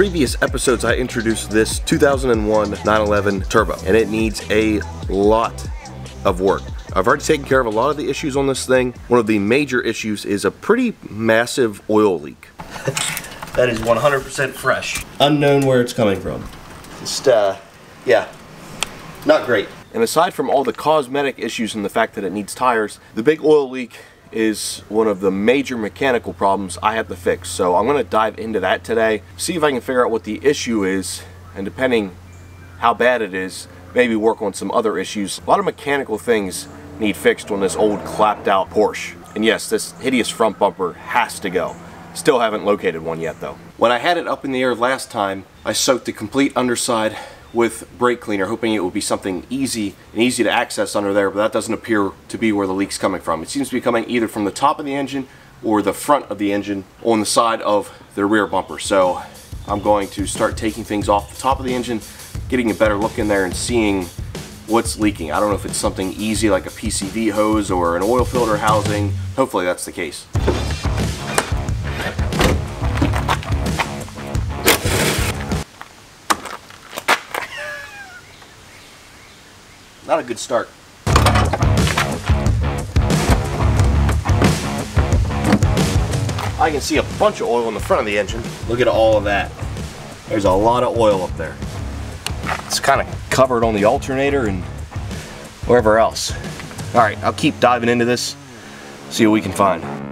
previous episodes, I introduced this 2001 911 Turbo, and it needs a lot of work. I've already taken care of a lot of the issues on this thing. One of the major issues is a pretty massive oil leak. that is 100% fresh. Unknown where it's coming from. Just, uh, yeah, not great. And aside from all the cosmetic issues and the fact that it needs tires, the big oil leak is one of the major mechanical problems I have to fix. So I'm going to dive into that today, see if I can figure out what the issue is, and depending how bad it is, maybe work on some other issues. A lot of mechanical things need fixed on this old clapped out Porsche. And yes, this hideous front bumper has to go. Still haven't located one yet though. When I had it up in the air last time, I soaked the complete underside with brake cleaner, hoping it would be something easy and easy to access under there, but that doesn't appear to be where the leak's coming from. It seems to be coming either from the top of the engine or the front of the engine on the side of the rear bumper. So I'm going to start taking things off the top of the engine, getting a better look in there and seeing what's leaking. I don't know if it's something easy like a PCV hose or an oil filter housing. Hopefully that's the case. Not a good start. I can see a bunch of oil in the front of the engine. Look at all of that. There's a lot of oil up there. It's kind of covered on the alternator and wherever else. All right, I'll keep diving into this, see what we can find.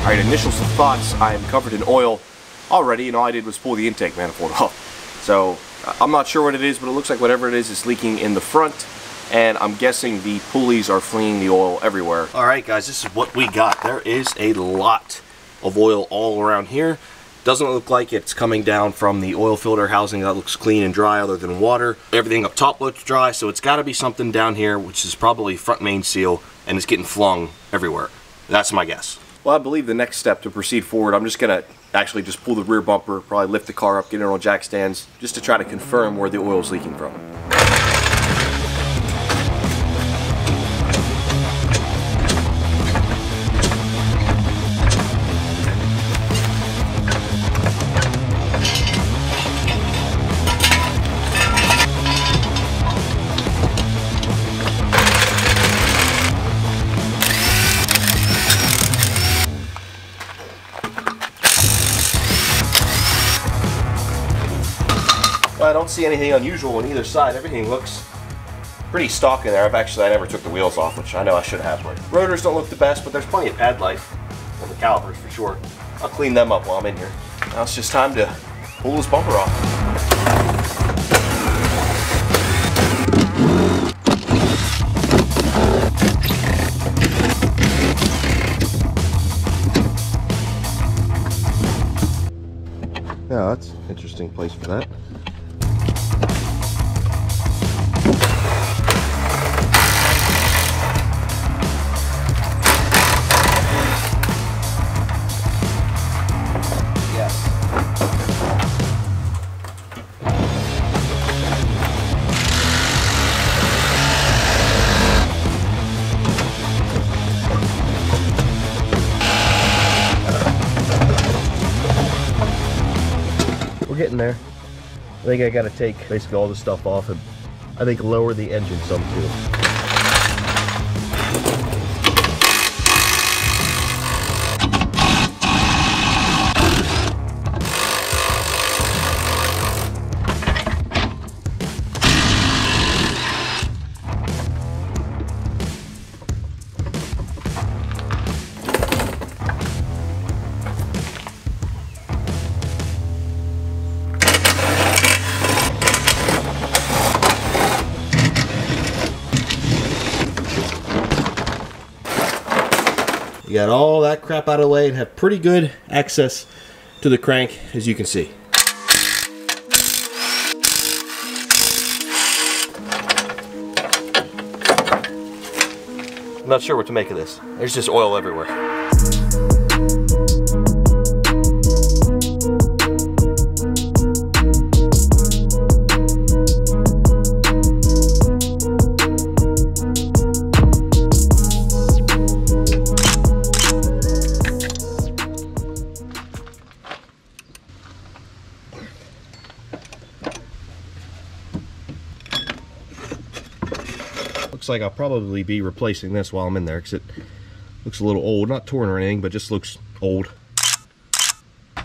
Alright, initial thoughts, I am covered in oil already and all I did was pull the intake manifold off. So uh, I'm not sure what it is, but it looks like whatever it is is leaking in the front and I'm guessing the pulleys are fleeing the oil everywhere. Alright guys, this is what we got. There is a lot of oil all around here. Doesn't look like it's coming down from the oil filter housing that looks clean and dry other than water. Everything up top looks dry, so it's got to be something down here, which is probably front main seal, and it's getting flung everywhere. That's my guess. Well, I believe the next step to proceed forward, I'm just going to actually just pull the rear bumper, probably lift the car up, get it on jack stands, just to try to confirm where the oil is leaking from. I don't see anything unusual on either side. Everything looks pretty stock in there. I've actually, I never took the wheels off, which I know I should have. But rotors don't look the best, but there's plenty of pad life on the calipers for sure. I'll clean them up while I'm in here. Now it's just time to pull this bumper off. Yeah, that's an interesting place for that. I think I got to take basically all the stuff off and I think lower the engine some too. You got all that crap out of the way and have pretty good access to the crank as you can see. I'm not sure what to make of this. There's just oil everywhere. Like I'll probably be replacing this while I'm in there because it looks a little old. Not torn or anything, but just looks old.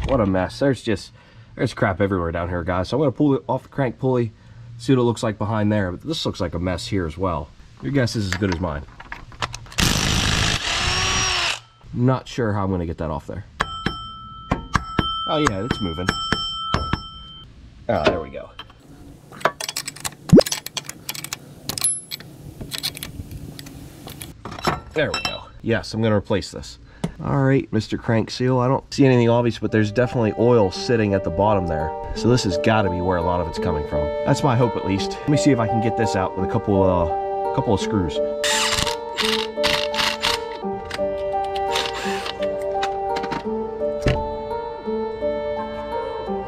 What a mess. There's just, there's crap everywhere down here, guys. So I'm going to pull it off the crank pulley, see what it looks like behind there. But this looks like a mess here as well. Your guess is as good as mine. Not sure how I'm going to get that off there. Oh yeah, it's moving. Ah, there we go. There we go. Yes, I'm gonna replace this. All right, Mr. Crank Seal, I don't see anything obvious, but there's definitely oil sitting at the bottom there. So this has gotta be where a lot of it's coming from. That's my hope at least. Let me see if I can get this out with a couple, uh, couple of screws.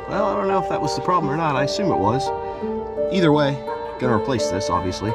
Well, I don't know if that was the problem or not. I assume it was. Either way, gonna replace this, obviously.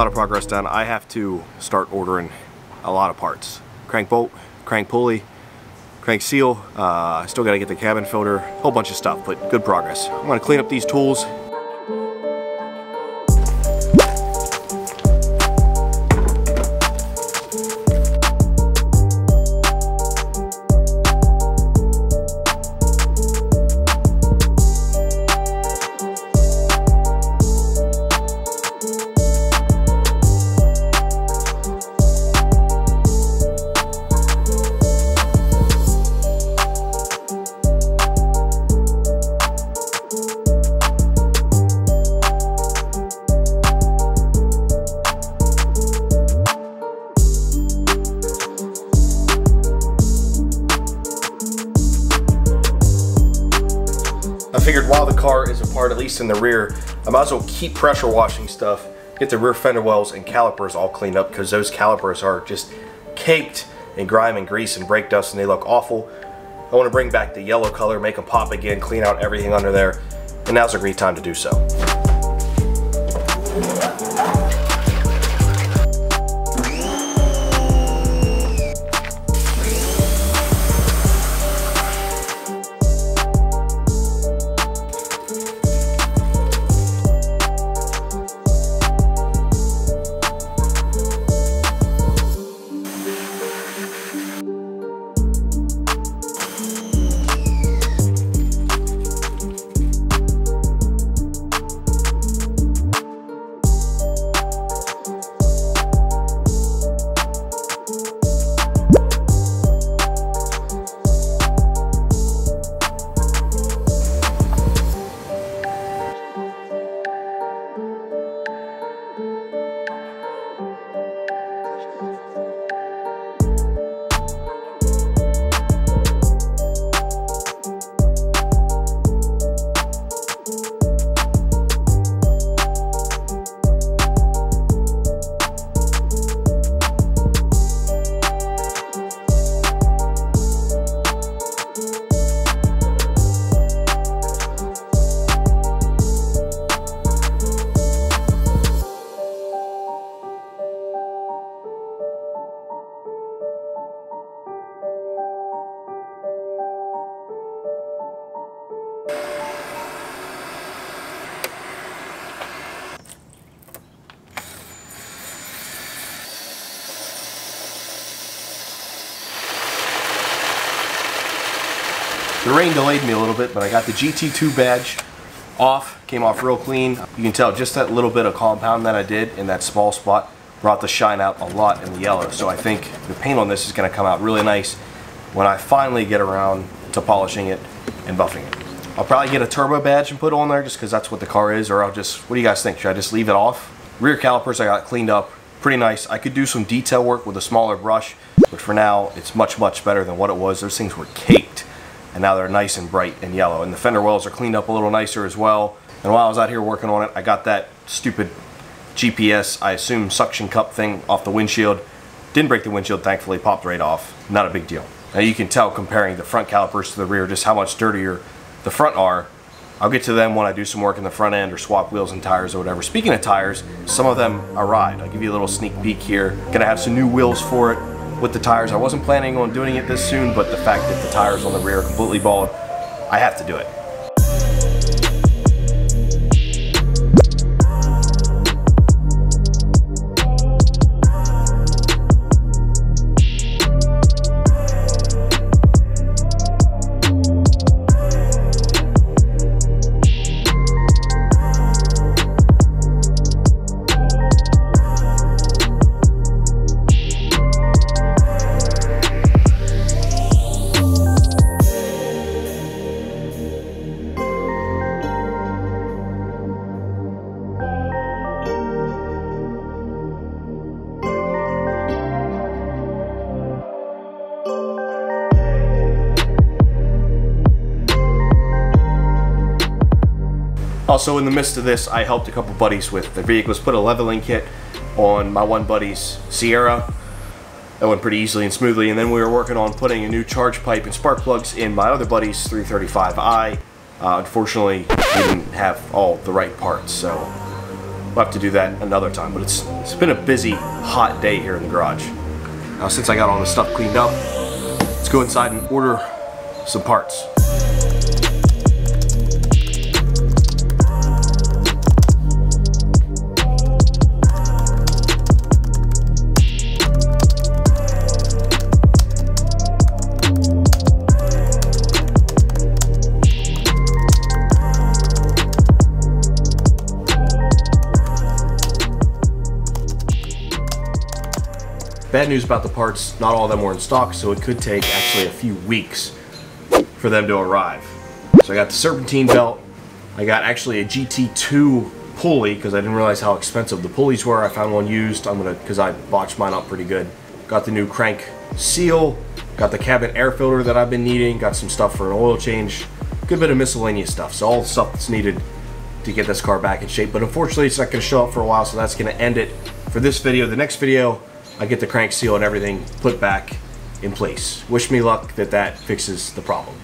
Lot of progress done. I have to start ordering a lot of parts. Crank bolt, crank pulley, crank seal. Uh, I still got to get the cabin filter, a whole bunch of stuff, but good progress. I'm going to clean up these tools. I figured while the car is apart, at least in the rear, I might as well keep pressure washing stuff, get the rear fender wells and calipers all cleaned up because those calipers are just caked in grime and grease and brake dust and they look awful. I want to bring back the yellow color, make them pop again, clean out everything under there, and now's a great time to do so. The rain delayed me a little bit, but I got the GT2 badge off, came off real clean. You can tell just that little bit of compound that I did in that small spot brought the shine out a lot in the yellow. So I think the paint on this is gonna come out really nice when I finally get around to polishing it and buffing it. I'll probably get a turbo badge and put on there just because that's what the car is, or I'll just, what do you guys think? Should I just leave it off? Rear calipers I got cleaned up, pretty nice. I could do some detail work with a smaller brush, but for now, it's much, much better than what it was. Those things were caked, and now they're nice and bright and yellow. And the fender wells are cleaned up a little nicer as well. And while I was out here working on it, I got that stupid GPS, I assume suction cup thing off the windshield. Didn't break the windshield, thankfully, popped right off. Not a big deal. Now you can tell comparing the front calipers to the rear just how much dirtier the front are. I'll get to them when I do some work in the front end or swap wheels and tires or whatever. Speaking of tires, some of them arrived. I'll give you a little sneak peek here. Gonna have some new wheels for it with the tires. I wasn't planning on doing it this soon, but the fact that the tires on the rear are completely bald, I have to do it. Also in the midst of this, I helped a couple buddies with their vehicles, put a leveling kit on my one buddy's Sierra. That went pretty easily and smoothly. And then we were working on putting a new charge pipe and spark plugs in my other buddy's 335i. Uh, unfortunately, we didn't have all the right parts, so we'll have to do that another time. But it's, it's been a busy, hot day here in the garage. Now since I got all the stuff cleaned up, let's go inside and order some parts. News about the parts, not all of them were in stock, so it could take actually a few weeks for them to arrive. So I got the serpentine belt, I got actually a GT2 pulley because I didn't realize how expensive the pulleys were. I found one used, I'm gonna, because I botched mine up pretty good. Got the new crank seal, got the cabin air filter that I've been needing, got some stuff for an oil change, good bit of miscellaneous stuff. So all the stuff that's needed to get this car back in shape. But unfortunately, it's not gonna show up for a while, so that's gonna end it for this video. The next video, I get the crank seal and everything put back in place. Wish me luck that that fixes the problem.